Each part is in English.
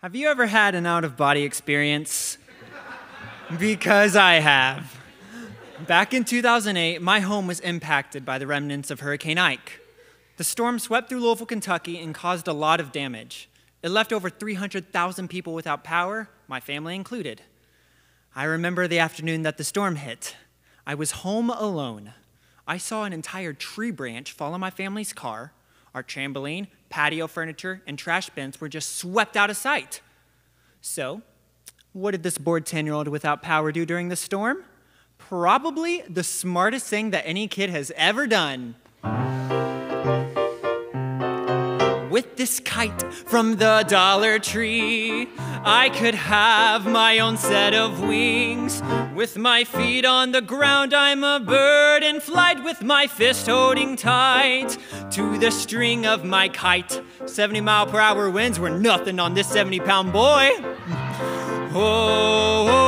Have you ever had an out of body experience? because I have. Back in 2008, my home was impacted by the remnants of Hurricane Ike. The storm swept through Louisville, Kentucky, and caused a lot of damage. It left over 300,000 people without power, my family included. I remember the afternoon that the storm hit. I was home alone. I saw an entire tree branch fall on my family's car. Our trampoline, patio furniture, and trash bins were just swept out of sight. So, what did this bored 10 year old without power do during the storm? Probably the smartest thing that any kid has ever done. With this kite from the Dollar Tree, I could have my own set of wings. With my feet on the ground, I'm a bird in flight with my fist holding tight to the string of my kite. 70 mile per hour winds were nothing on this 70 pound boy. Oh, oh,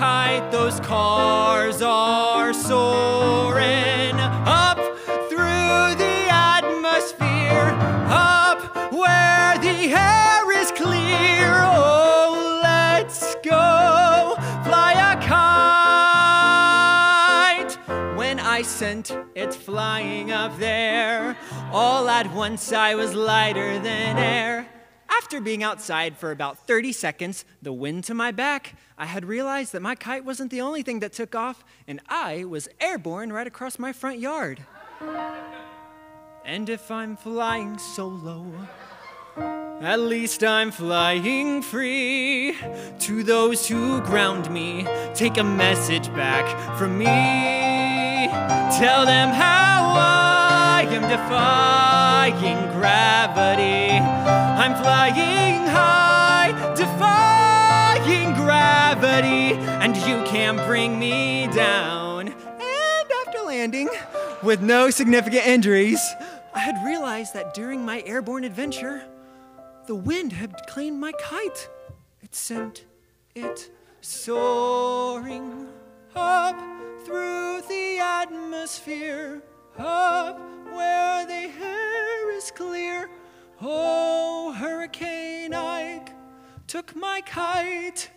kite. Those cars are soaring up through the atmosphere, up where the air is clear. Oh, let's go fly a kite. When I sent it flying up there, all at once I was lighter than air. After being outside for about 30 seconds, the wind to my back, I had realized that my kite wasn't the only thing that took off, and I was airborne right across my front yard. And if I'm flying solo, at least I'm flying free. To those who ground me, take a message back from me. Tell them how I am defying gravity. I'm flying high, defying gravity, and you can't bring me down. And after landing, with no significant injuries, I had realized that during my airborne adventure, the wind had claimed my kite. It sent it soaring up through the atmosphere, up where clear. Oh, Hurricane Ike took my kite.